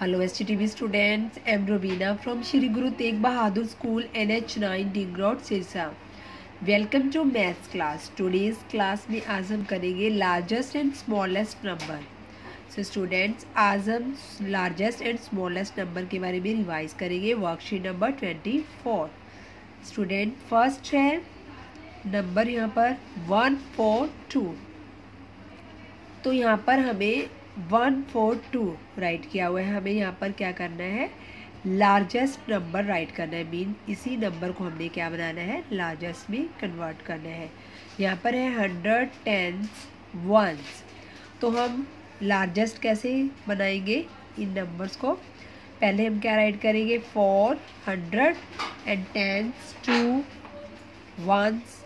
Hello STTV students, I am Robina from Shri Guru Tegh Bahadur School NH9 Ding Road Sirsa welcome to maths class today's class में आज हम करेंगे largest and smallest number so students आज हम largest and smallest number के बारे में revise करेंगे. Worksheet number twenty four student first है. नंबर यहाँ पर वन फोर टू तो यहाँ पर हमें वन फोर टू राइट किया हुआ है। हमें यहाँ पर क्या करना है? लार्जेस्ट नंबर राइट करना है। मीन इसी नंबर को हमने क्या बनाना है? लार्जेस्ट में कन्वर्ट करना है। यहाँ पर है हंड्रेड टेंस वंस। तो हम लार्जेस्ट कैसे बनाएँगे इन नंबर्स को? पहले हम क्या राइट करेंगे? Four hundred and tens two ones.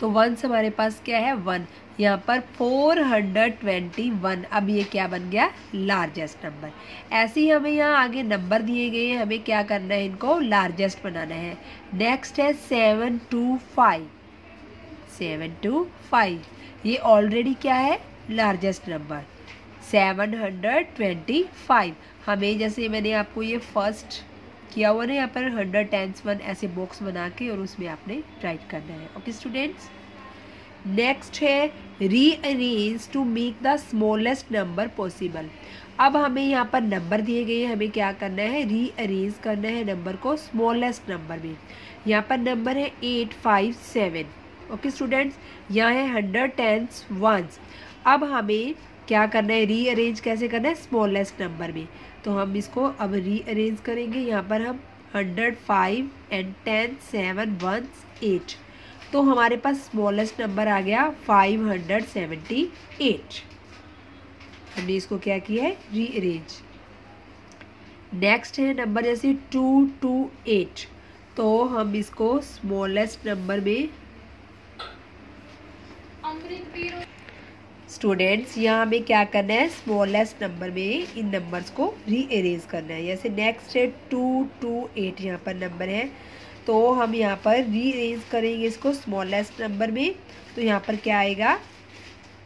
तो वंस हमारे पास क्या है? वन। यहाँ पर फोर हंड्रेड ट्वेंटी वन अब ये क्या बन गया? लार्जेस्ट नंबर ऐसे ही हमें यहाँ आगे नंबर दिए गए हैं। हमें क्या करना है इनको? लार्जेस्ट बनाना है। नेक्स्ट है seven two five seven two five ये ऑलरेडी क्या है? Largest number seven hundred twenty five हमें जैसे मैंने आपको ये फ़र्स्ट किया हुआ ना, यहाँ पर हंड्रेड टेंस वन ऐसे बॉक्स बना के और उसमें आपने राइट करना है। ओके स्टूडेंट्स नेक्स्ट है rearrange to make the smallest number possible अब हमें यहाँ पर नंबर दिए गए हैं, हमें क्या करना है? रीअरेंज करना है नंबर को स्मॉलेस्ट नंबर में। यहाँ पर नंबर है eight five seven okay students यहाँ है हंड्रेड टेंस वंस अब हमें क्या करना है? रीअरेंज कैसे करना है? स्मॉलेस्ट नंबर में। तो हम इसको अब रीअरेंज करेंगे। यहाँ पर हम hundred five and ten seven one eight तो हमारे पास स्मॉलेस्ट नंबर आ गया फाइव हंड्रेड सेवेंटी एट हमने इसको क्या किया है? रीअरेंज नेक्स्ट है नंबर जैसे टू टू एट तो हम इसको स्मॉलेस्ट नंबर में स्टूडेंट्स यहाँ हमें क्या करना है? स्मॉलेस्ट नंबर में इन नंबर्स को रीअरेंज करना है। जैसे नेक्स्ट है टू टू एट यहाँ पर नंबर है। तो हम यहाँ पर रीअरेंज करेंगे इसको स्मॉलेस्ट नंबर में। तो यहाँ पर क्या आएगा?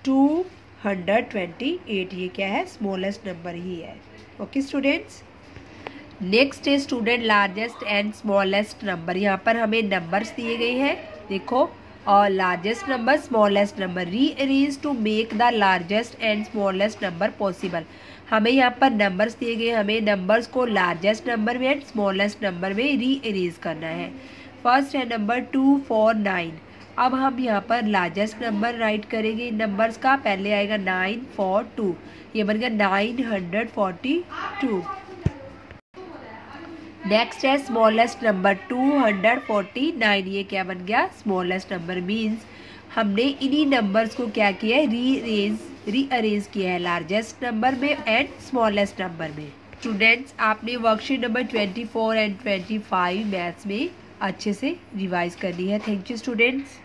टू हंड्रेड ट्वेंटी एट ये क्या है? स्मॉलेस्ट नंबर ही है। ओके स्टूडेंट्स नेक्स्ट है student largest and smallest number यहाँ पर हमें नंबर्स दिए गए हैं। देखो और largest number smallest number rearrange to make the largest and smallest number possible हमें यहाँ पर नंबर्स दिए गए हमें नंबर्स को लार्जेस्ट नंबर में एंड स्मॉलेस्ट नंबर में रीअरेंज करना है। फ़र्स्ट है नंबर टू फोर नाइन अब हम यहाँ पर लार्जेस्ट नंबर राइट करेंगे। नंबर्स का पहले आएगा नाइन फोर टू ये बन गया nine hundred forty two next है smallest number two hundred forty nine ये क्या बन गया? स्मॉलेस्ट नंबर मीन्स हमने इन्हीं नंबर्स को क्या किया है? रीअरेंज रीअरेंज किया है लार्जेस्ट नंबर में एंड स्मॉलेस्ट नंबर में। स्टूडेंट्स आपने worksheet number twenty four and twenty five maths में अच्छे से रिवाइज कर करनी है। Thank you students